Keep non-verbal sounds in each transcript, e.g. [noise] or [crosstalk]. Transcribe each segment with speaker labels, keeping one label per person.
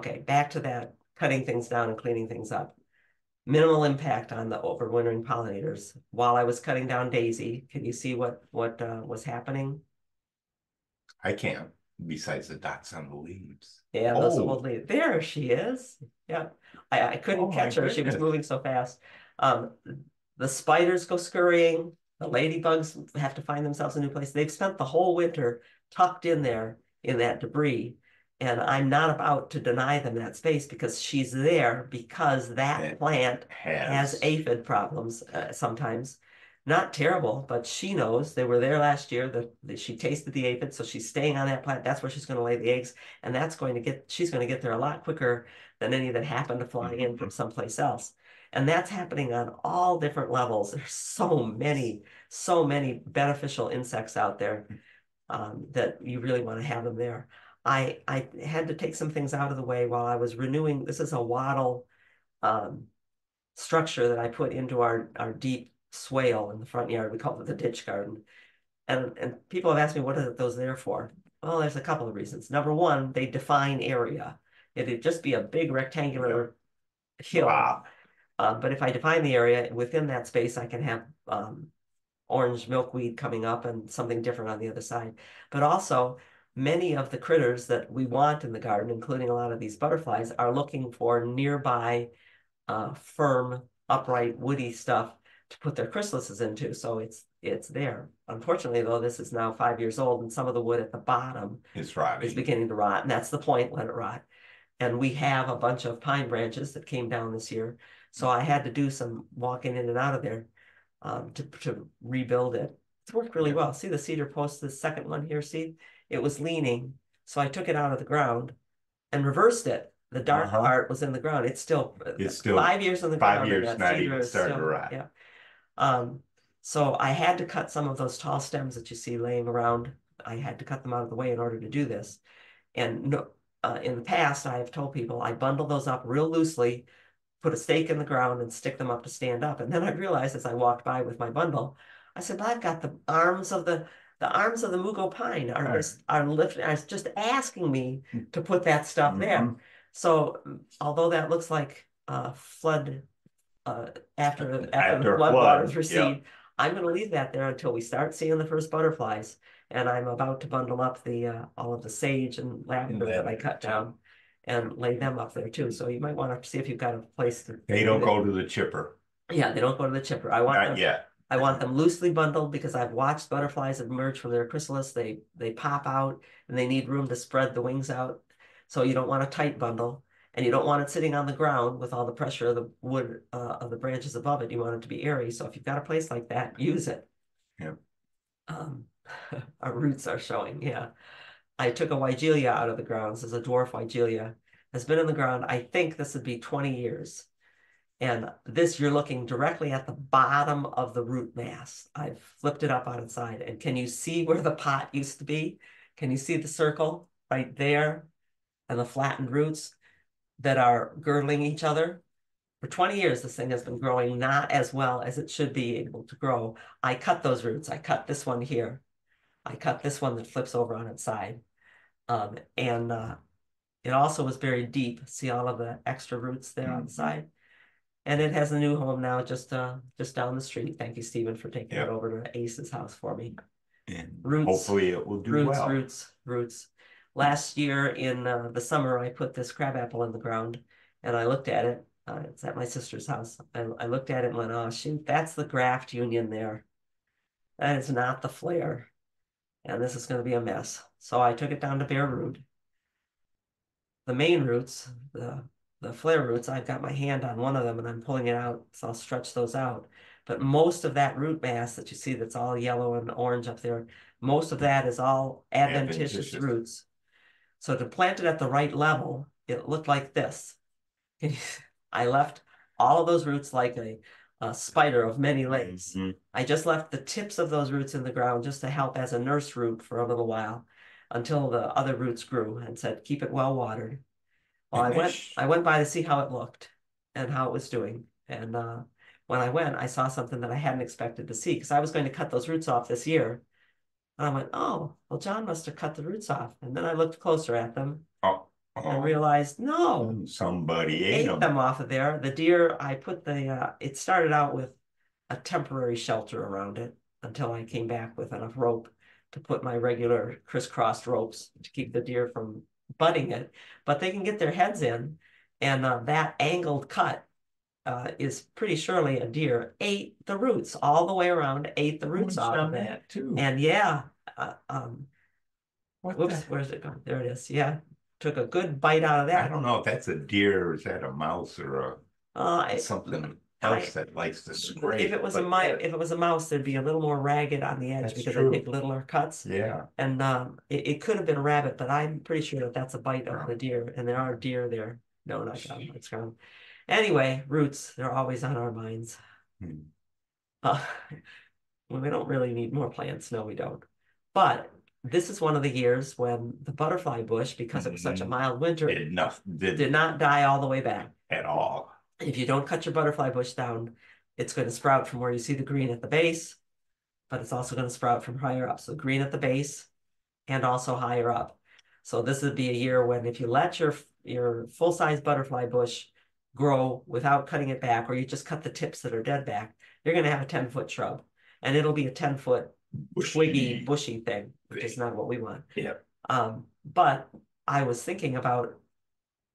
Speaker 1: Okay, back to that, cutting things down and cleaning things up. Minimal impact on the overwintering pollinators. While I was cutting down Daisy, can you see what, what, uh, was happening?
Speaker 2: I can't, besides the dots on the leaves.
Speaker 1: Yeah, those
Speaker 2: Oh.
Speaker 1: will leave. There she is. Yeah, I, I
Speaker 2: Oh
Speaker 1: couldn't
Speaker 2: my
Speaker 1: catch her. She was moving so fast. Um, the spiders go scurrying. The ladybugs have to find themselves a new place. They've spent the whole winter tucked in there in that debris. And I'm not about to deny them that space because she's there because that plant has
Speaker 2: Has,
Speaker 1: aphid problems uh, sometimes. Not terrible, but she knows they were there last year. That that she tasted the aphid, so she's staying on that plant. That's where she's going to lay the eggs, and that's going to get. She's going to get there a lot quicker than any that happen to fly in from someplace else. And that's happening on all different levels. [laughs] There's so many, so many beneficial insects out there um, that you really want to have them there. I I had to take some things out of the way while I was renewing. This is a wattle um, structure that I put into our our deep swale in the front yard. We call it the ditch garden. And and people have asked me what are those there for? Well, there's a couple of reasons. Number one, they define area. It'd just be a big rectangular hill.
Speaker 2: wow,
Speaker 1: Uh, but if I define the area within that space, I can have um, orange milkweed coming up and something different on the other side. But also, many of the critters that we want in the garden, including a lot of these butterflies, are looking for nearby uh, firm, upright, woody stuff to put their chrysalises into. So it's it's there. Unfortunately, though, this is now five years old, and some of the wood at the bottom is
Speaker 2: rotting.
Speaker 1: Is beginning to rot, and that's the point, let it rot. And we have a bunch of pine branches that came down this year, so I had to do some walking in and out of there um, to, to rebuild it. It's worked really well. See the cedar post, the second one here, see? It was leaning, so I took it out of the ground and reversed it. The dark
Speaker 2: Uh-huh.
Speaker 1: part was in the ground. It's still uh,
Speaker 2: It's still
Speaker 1: five years in the
Speaker 2: five
Speaker 1: ground. and
Speaker 2: years, not even starting to rot.
Speaker 1: Yeah. Um, so I had to cut some of those tall stems that you see laying around. I had to cut them out of the way in order to do this. And no, uh, in the past, I have told people I bundle those up real loosely, put a stake in the ground and stick them up to stand up. And then I realized as I walked by with my bundle, I said, "But I've got the arms of the the arms of the mugo pine are
Speaker 2: Right.
Speaker 1: just are lifting, are just asking me to put that stuff there.
Speaker 2: Mhm.
Speaker 1: So mm, although that looks like uh flood uh after after
Speaker 2: After
Speaker 1: the
Speaker 2: a
Speaker 1: flood waters
Speaker 2: yeah.
Speaker 1: recede, I'm gonna leave that there until we start seeing the first butterflies. And I'm about to bundle up the uh all of the sage and lavender that I cut down and lay them up there too. So you might want to see if you've got a place to.
Speaker 2: They don't go to the chipper,
Speaker 1: Yeah, they don't go to the chipper. I want
Speaker 2: not
Speaker 1: them,
Speaker 2: yet.
Speaker 1: I want them loosely bundled because I've watched butterflies emerge from their chrysalis. They they pop out and they need room to spread the wings out. So you don't want a tight bundle and you don't want it sitting on the ground with all the pressure of the wood uh, of the branches above it. You want it to be airy. So if you've got a place like that, use it.
Speaker 2: Yeah.
Speaker 1: Um, [laughs] our roots are showing. Yeah. I took a Weigelia out of the ground. This is a dwarf Weigelia. Has been in the ground. I think this would be 20 years. And this, you're looking directly at the bottom of the root mass. I've flipped it up on its side. And can you see where the pot used to be? Can you see the circle right there? And the flattened roots that are girdling each other? For 20 years, this thing has been growing not as well as it should be able to grow. I cut those roots. I cut this one here. I cut this one that flips over on its side. Um, and uh, it also was buried deep. See all of the extra roots there on the
Speaker 2: Mhm.
Speaker 1: side? And it has a new home now just uh just down the street. Thank you, Stephen, for taking it over to Ace's house for me.
Speaker 2: And
Speaker 1: Roots.
Speaker 2: hopefully it will do
Speaker 1: Roots,
Speaker 2: well.
Speaker 1: roots, roots. Last year in uh, the summer, I put this crabapple in the ground and I looked at it. Uh, it's at my sister's house. I, I looked at it and went, oh, shoot, that's the graft union there. That is not the flare. And this is going to be a mess. So I took it down to bare root. The main roots, the the flare roots, I've got my hand on one of them and I'm pulling it out, so I'll stretch those out. But most of that root mass that you see that's all yellow and orange up there, most of that is all adventitious
Speaker 2: Adventitious.
Speaker 1: roots. So to plant it at the right level, it looked like this. [laughs] I left all of those roots like a, a spider of many legs.
Speaker 2: Mhm.
Speaker 1: I just left the tips of those roots in the ground just to help as a nurse root for a little while until the other roots grew and said, keep it well watered. Well, I went, I went by to see how it looked and how it was doing. And uh, when I went, I saw something that I hadn't expected to see because I was going to cut those roots off this year. And I went, oh, well, John must have cut the roots off. And then I looked closer at them.
Speaker 2: Oh,
Speaker 1: and
Speaker 2: Oh,
Speaker 1: realized, no,
Speaker 2: Somebody ate
Speaker 1: ate
Speaker 2: them.
Speaker 1: them off of there. The deer, I put the, uh, it started out with a temporary shelter around it until I came back with enough rope to put my regular crisscrossed ropes to keep the deer from butting it. But they can get their heads in, and uh, that angled cut uh, is pretty surely a deer ate the roots all the way around, ate the roots out of it.
Speaker 2: that too?
Speaker 1: And yeah, uh, um,
Speaker 2: What
Speaker 1: whoops,
Speaker 2: the-
Speaker 1: where's it gone? There it is. Yeah, took a good bite out of that.
Speaker 2: I don't know if that's a deer or is that a mouse or
Speaker 1: Uh,
Speaker 2: a
Speaker 1: it-
Speaker 2: something
Speaker 1: I-
Speaker 2: else that likes to scrape.
Speaker 1: If it was a
Speaker 2: but
Speaker 1: mi-
Speaker 2: that-
Speaker 1: if it was a mouse, there'd be a little more ragged on the edge
Speaker 2: That's
Speaker 1: because
Speaker 2: true.
Speaker 1: they take littler cuts.
Speaker 2: Yeah,
Speaker 1: And um, it, it could have been a rabbit, but I'm pretty sure that that's a bite of the deer, and there are deer there. No, not gone, it's gone. Anyway, roots, they're always on our minds.
Speaker 2: Hmm.
Speaker 1: Uh, well, [laughs] we don't really need more plants, no, we don't. But this is one of the years when the butterfly bush, because it was such a
Speaker 2: Mhm.
Speaker 1: mild winter,
Speaker 2: not,
Speaker 1: did
Speaker 2: did
Speaker 1: not die all the way back.
Speaker 2: at all.
Speaker 1: If you don't cut your butterfly bush down, it's going to sprout from where you see the green at the base, but it's also going to sprout from higher up. So green at the base and also higher up. So this would be a year when if you let your your full-size butterfly bush grow without cutting it back, or you just cut the tips that are dead back, you're going to have a 10-foot shrub. And it'll be a 10-foot twiggy, bushy thing, which is not what we want.
Speaker 2: Yep.
Speaker 1: Um, but I was thinking about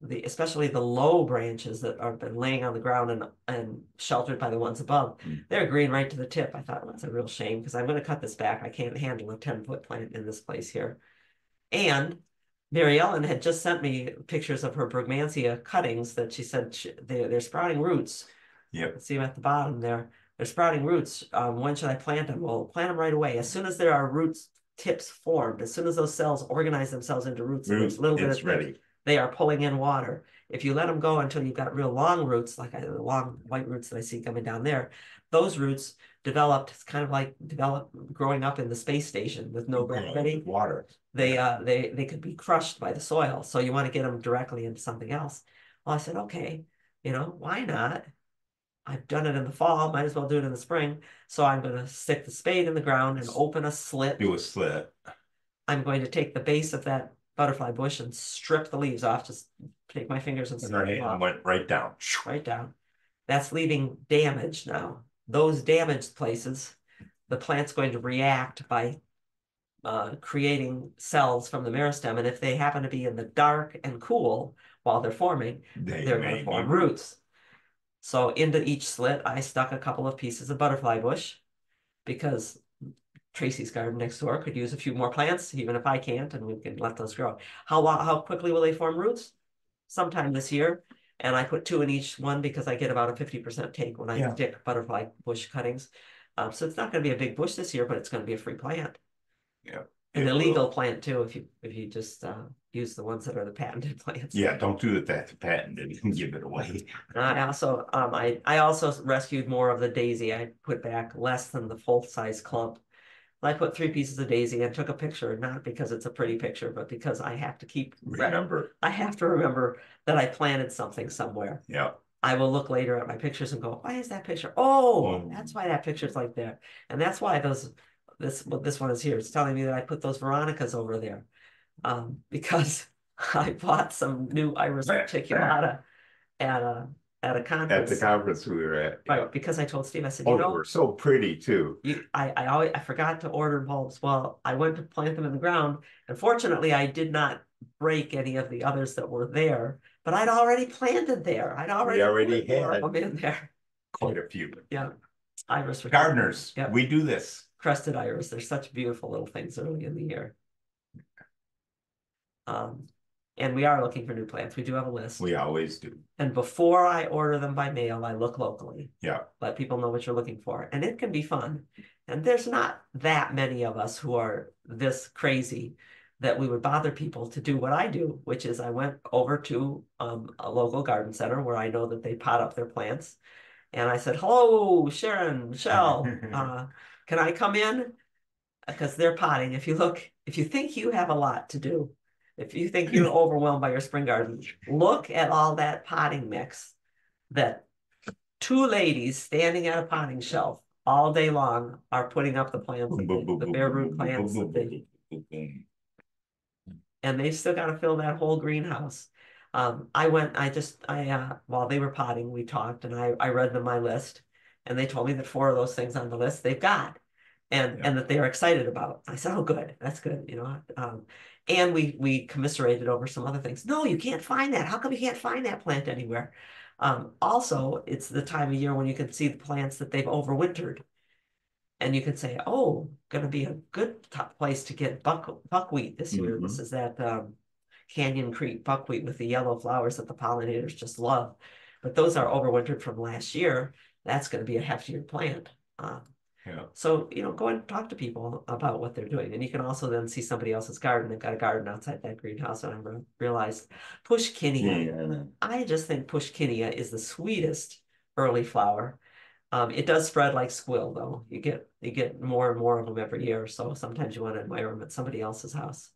Speaker 1: the, especially the low branches that are been laying on the ground and, and sheltered by the ones above.
Speaker 2: Mm.
Speaker 1: They're green right to the tip. I thought, well, that's a real shame because I'm gonna cut this back. I can't handle a ten foot plant in this place here. And Mary Ellen had just sent me pictures of her Brugmansia cuttings that she said she, they, they're sprouting roots.
Speaker 2: Yep,
Speaker 1: See them at the bottom there. They're sprouting roots. Um, when should I plant them? Well, plant them right away. As soon as there are roots tips formed, as soon as those cells organize themselves into roots, a little bit
Speaker 2: it's
Speaker 1: of
Speaker 2: ready.
Speaker 1: They are pulling in water. If you let them go until you've got real long roots, like the long white roots that I see coming down there, those roots developed, it's kind of like develop growing up in the space station with no gravity.
Speaker 2: Water.
Speaker 1: They uh they they could be crushed by the soil. So you want to get them directly into something else. Well, I said, okay, you know, why not? I've done it in the fall, might as well do it in the spring. So I'm gonna stick the spade in the ground and open a slit.
Speaker 2: Do a slit.
Speaker 1: I'm going to take the base of that butterfly bush and strip the leaves off, just take my fingers and
Speaker 2: And
Speaker 1: strip
Speaker 2: her
Speaker 1: them off
Speaker 2: went right down.
Speaker 1: right down. That's leaving damage now. Those damaged places, the plant's going to react by uh, creating cells from the meristem. And if they happen to be in the dark and cool while they're forming,
Speaker 2: They
Speaker 1: they're going to form roots. So into each slit, I stuck a couple of pieces of butterfly bush because Tracy's garden next door could use a few more plants, even if I can't, and we can let those grow. How how quickly will they form roots? Sometime this year. And I put two in each one because I get about a fifty percent take when I
Speaker 2: Yeah.
Speaker 1: stick butterfly bush cuttings. Um, so it's not gonna be a big bush this year, but it's gonna be a free plant.
Speaker 2: Yeah.
Speaker 1: An
Speaker 2: will.
Speaker 1: illegal plant too, if you, if you just, uh, use the ones that are the patented [laughs] plants.
Speaker 2: Yeah, don't do it, that's patented, and give it away.
Speaker 1: I also, um, I, I also rescued more of the daisy. I put back less than the full size clump. I put three pieces of daisy and took a picture, not because it's a pretty picture, but because I have to keep,
Speaker 2: Remember,
Speaker 1: I have to remember that I planted something somewhere.
Speaker 2: yeah,
Speaker 1: I will look later at my pictures and go, why is that picture? Oh,
Speaker 2: Oh.
Speaker 1: that's why that picture's like that. And that's why those, this, well, this one is here. It's telling me that I put those Veronicas over there. Um, [laughs] because I bought some new Iris reticulata at a, at a
Speaker 2: at the conference we were at. yeah.
Speaker 1: Right, because I told Steve, I said, you
Speaker 2: Oh, they
Speaker 1: know,
Speaker 2: were so pretty too.
Speaker 1: you, I, I always, I forgot to order bulbs. Well, I went to plant them in the ground. And fortunately, I did not break any of the others that were there, but I'd already planted there. I'd already.
Speaker 2: already
Speaker 1: put more of
Speaker 2: had-
Speaker 1: them in there.
Speaker 2: Quite a few.
Speaker 1: Yeah. Iris. reticulata.
Speaker 2: Gardeners,
Speaker 1: Yep.
Speaker 2: we do this.
Speaker 1: Crested iris. They're such beautiful little things early in the year. Um, and we are looking for new plants. We do have a list.
Speaker 2: We always do.
Speaker 1: And before I order them by mail, I look locally.
Speaker 2: Yeah.
Speaker 1: Let people know what you're looking for. And it can be fun. And there's not that many of us who are this crazy that we would bother people to do what I do, which is I went over to um, a local garden center where I know that they pot up their plants. And I said, hello, Sharon, Michelle, [laughs] uh, can I come in? Because they're potting. If you look, if you think you have a lot to do, if you think you're overwhelmed by your spring garden, look at all that potting mix that two ladies standing at a potting shelf all day long are putting up the plants, the bare root plants they, and they've still got to fill that whole greenhouse. Um, I went, I just, I, uh, while they were potting, we talked and I, I read them my list. And they told me that four of those things on the list they've got. And,
Speaker 2: Yeah.
Speaker 1: and that they're excited about. I said, oh, good, that's good, you know, um. And we, we commiserated over some other things. No, you can't find that. How come you can't find that plant anywhere? Um, also, it's the time of year when you can see the plants that they've overwintered. And you can say, oh, gonna be a good place to get buck, buckwheat this year. This is that, um. Canyon Creek buckwheat with the yellow flowers that the pollinators just love. But those are overwintered from last year. That's gonna be a heftier plant. Um,
Speaker 2: Yeah,
Speaker 1: so, you know, go and talk to people about what they're doing. And you can also then see somebody else's garden. They've got a garden outside that greenhouse. And I re- realized Puschkinia.
Speaker 3: Yeah, I.
Speaker 1: I just think Puschkinia is the sweetest early flower. Um, it does spread like squill though. You get you get more and more of them every year. So sometimes you want to admire them at somebody else's house.